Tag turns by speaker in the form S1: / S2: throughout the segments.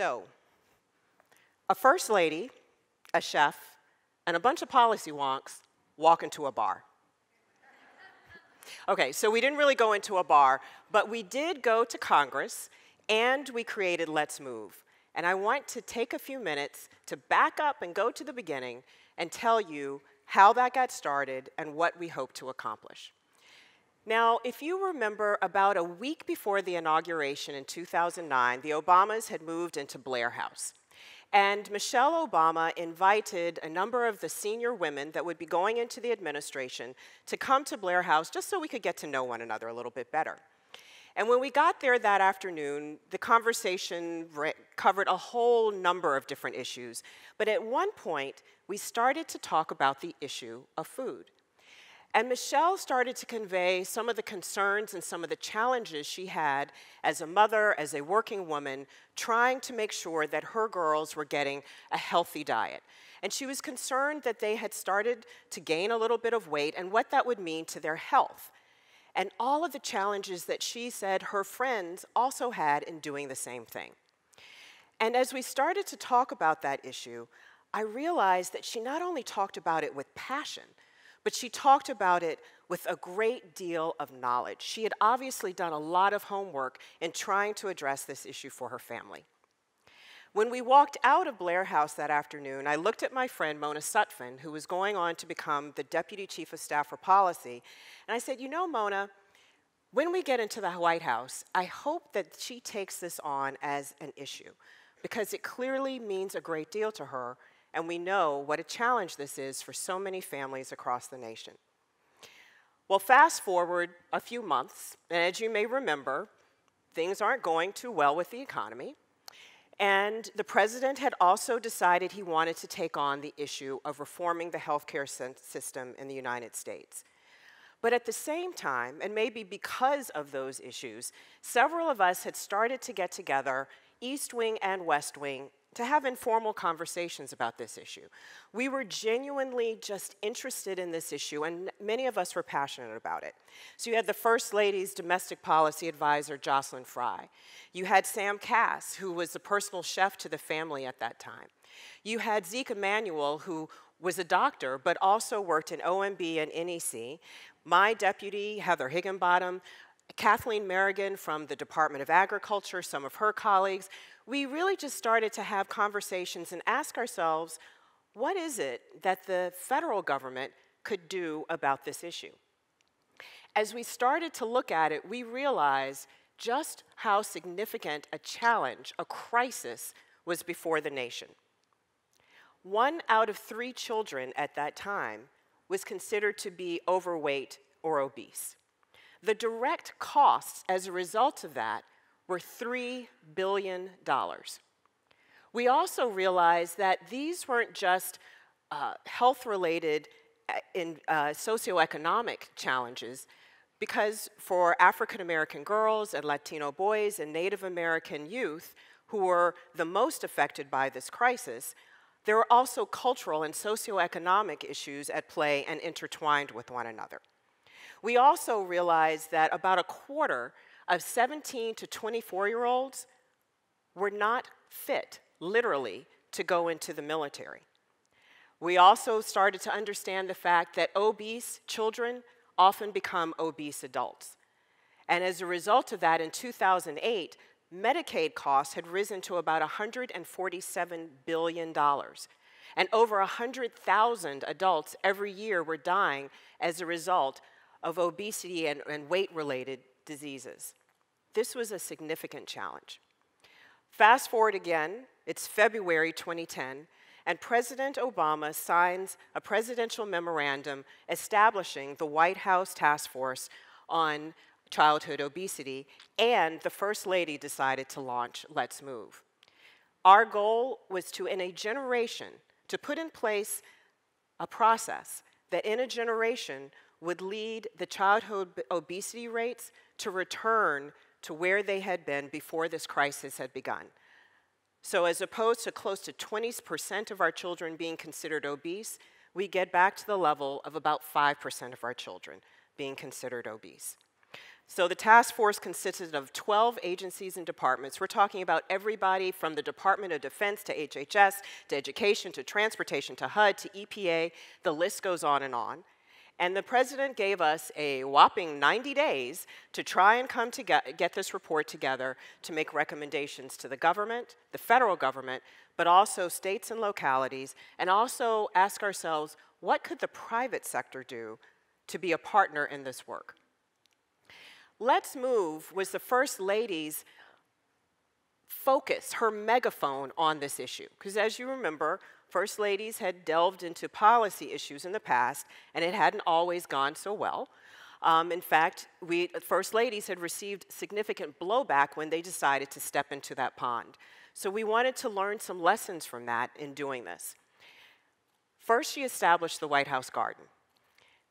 S1: So, a first lady, a chef, and a bunch of policy wonks walk into a bar. okay, so we didn't really go into a bar, but we did go to Congress and we created Let's Move. And I want to take a few minutes to back up and go to the beginning and tell you how that got started and what we hope to accomplish. Now, if you remember, about a week before the inauguration in 2009, the Obamas had moved into Blair House. And Michelle Obama invited a number of the senior women that would be going into the administration to come to Blair House just so we could get to know one another a little bit better. And when we got there that afternoon, the conversation covered a whole number of different issues. But at one point, we started to talk about the issue of food. And Michelle started to convey some of the concerns and some of the challenges she had as a mother, as a working woman, trying to make sure that her girls were getting a healthy diet. And she was concerned that they had started to gain a little bit of weight and what that would mean to their health. And all of the challenges that she said her friends also had in doing the same thing. And as we started to talk about that issue, I realized that she not only talked about it with passion, but she talked about it with a great deal of knowledge. She had obviously done a lot of homework in trying to address this issue for her family. When we walked out of Blair House that afternoon, I looked at my friend Mona Sutphen, who was going on to become the Deputy Chief of Staff for Policy, and I said, You know, Mona, when we get into the White House, I hope that she takes this on as an issue because it clearly means a great deal to her and we know what a challenge this is for so many families across the nation. Well, fast forward a few months, and as you may remember, things aren't going too well with the economy. And the president had also decided he wanted to take on the issue of reforming the healthcare system in the United States. But at the same time, and maybe because of those issues, several of us had started to get together, East Wing and West Wing, to have informal conversations about this issue. We were genuinely just interested in this issue, and many of us were passionate about it. So you had the First Lady's domestic policy advisor, Jocelyn Frye. You had Sam Kass, who was the personal chef to the family at that time. You had Zeke Emanuel, who was a doctor, but also worked in OMB and NEC. My deputy, Heather Higginbottom, Kathleen Merrigan from the Department of Agriculture, some of her colleagues, we really just started to have conversations and ask ourselves, what is it that the federal government could do about this issue? As we started to look at it, we realized just how significant a challenge, a crisis, was before the nation. One out of three children at that time was considered to be overweight or obese. The direct costs as a result of that were $3 billion. We also realized that these weren't just uh, health related in uh, socioeconomic challenges, because for African American girls and Latino boys and Native American youth who were the most affected by this crisis, there are also cultural and socioeconomic issues at play and intertwined with one another. We also realized that about a quarter of 17 to 24 year olds were not fit, literally, to go into the military. We also started to understand the fact that obese children often become obese adults. And as a result of that, in 2008, Medicaid costs had risen to about $147 billion. And over 100,000 adults every year were dying as a result of obesity and, and weight related diseases. This was a significant challenge. Fast forward again, it's February 2010, and President Obama signs a presidential memorandum establishing the White House Task Force on Childhood Obesity, and the First Lady decided to launch Let's Move. Our goal was to, in a generation, to put in place a process that in a generation would lead the childhood obesity rates to return to where they had been before this crisis had begun. So, as opposed to close to 20% of our children being considered obese, we get back to the level of about 5% of our children being considered obese. So the task force consisted of 12 agencies and departments. We're talking about everybody from the Department of Defense to HHS, to education, to transportation, to HUD, to EPA. The list goes on and on. And the president gave us a whopping 90 days to try and come to get, get this report together to make recommendations to the government, the federal government, but also states and localities, and also ask ourselves, what could the private sector do to be a partner in this work? Let's Move was the First Lady's focus, her megaphone on this issue. Because as you remember, First Ladies had delved into policy issues in the past, and it hadn't always gone so well. Um, in fact, we, First Ladies had received significant blowback when they decided to step into that pond. So we wanted to learn some lessons from that in doing this. First, she established the White House Garden,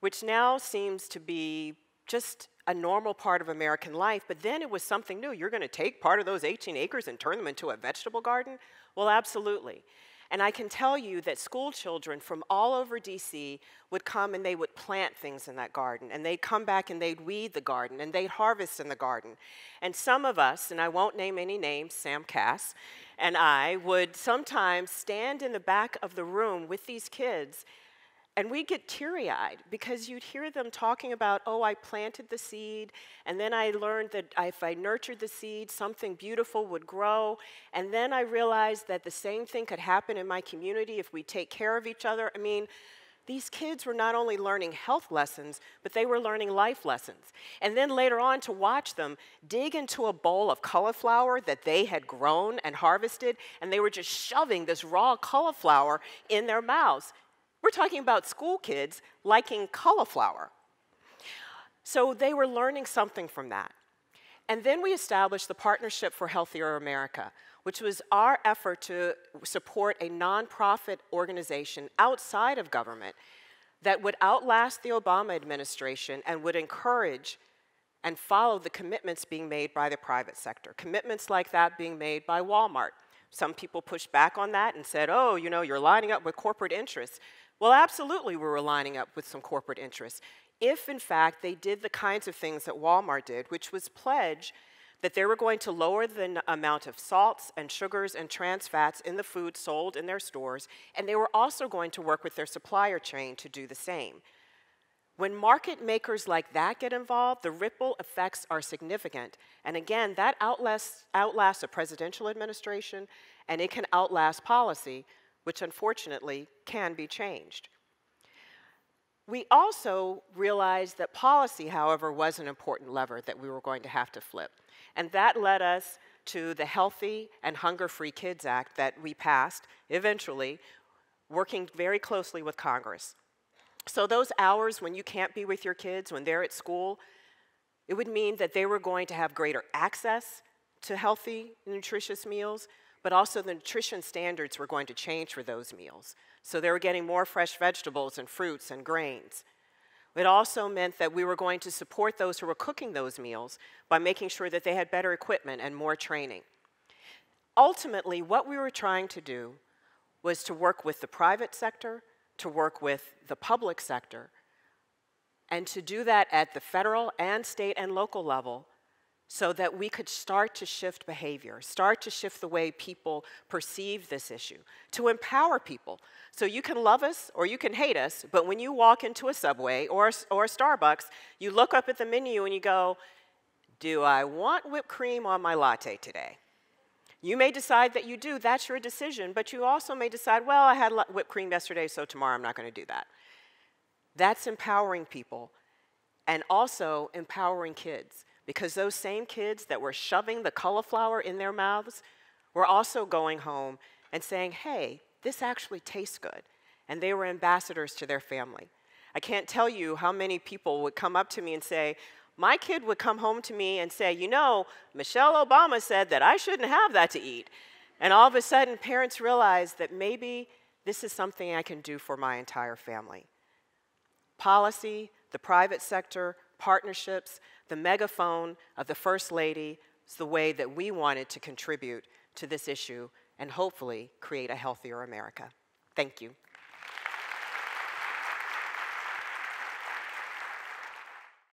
S1: which now seems to be just a normal part of American life, but then it was something new. You're going to take part of those 18 acres and turn them into a vegetable garden? Well, absolutely. And I can tell you that school children from all over DC would come and they would plant things in that garden. And they'd come back and they'd weed the garden and they'd harvest in the garden. And some of us, and I won't name any names, Sam Kass and I, would sometimes stand in the back of the room with these kids and we'd get teary eyed because you'd hear them talking about, oh, I planted the seed, and then I learned that if I nurtured the seed, something beautiful would grow. And then I realized that the same thing could happen in my community if we take care of each other. I mean, these kids were not only learning health lessons, but they were learning life lessons. And then later on, to watch them dig into a bowl of cauliflower that they had grown and harvested, and they were just shoving this raw cauliflower in their mouths. We're talking about school kids liking cauliflower. So they were learning something from that. And then we established the Partnership for Healthier America, which was our effort to support a nonprofit organization outside of government that would outlast the Obama administration and would encourage and follow the commitments being made by the private sector. Commitments like that being made by Walmart. Some people pushed back on that and said, oh, you know, you're lining up with corporate interests. Well, absolutely, we were lining up with some corporate interests. If, in fact, they did the kinds of things that Walmart did, which was pledge that they were going to lower the amount of salts and sugars and trans fats in the food sold in their stores, and they were also going to work with their supplier chain to do the same. When market makers like that get involved, the ripple effects are significant. And again, that outlasts, outlasts a presidential administration and it can outlast policy, which unfortunately can be changed. We also realized that policy, however, was an important lever that we were going to have to flip. And that led us to the Healthy and Hunger Free Kids Act that we passed eventually, working very closely with Congress. So, those hours when you can't be with your kids, when they're at school, it would mean that they were going to have greater access to healthy, nutritious meals, but also the nutrition standards were going to change for those meals. So they were getting more fresh vegetables and fruits and grains. It also meant that we were going to support those who were cooking those meals by making sure that they had better equipment and more training. Ultimately, what we were trying to do was to work with the private sector, to work with the public sector, and to do that at the federal and state and local level so that we could start to shift behavior, start to shift the way people perceive this issue, to empower people. So you can love us or you can hate us, but when you walk into a Subway or, or a Starbucks, you look up at the menu and you go, Do I want whipped cream on my latte today? You may decide that you do, that's your decision, but you also may decide, Well, I had whipped cream yesterday, so tomorrow I'm not going to do that. That's empowering people and also empowering kids because those same kids that were shoving the cauliflower in their mouths were also going home and saying, hey, this actually tastes good. And they were ambassadors to their family. I can't tell you how many people would come up to me and say, my kid would come home to me and say, you know, Michelle Obama said that I shouldn't have that to eat. And all of a sudden, parents realize that maybe this is something I can do for my entire family. Policy, the private sector, partnerships, the megaphone of the First Lady is the way that we wanted to contribute to this issue and hopefully create a healthier America. Thank you.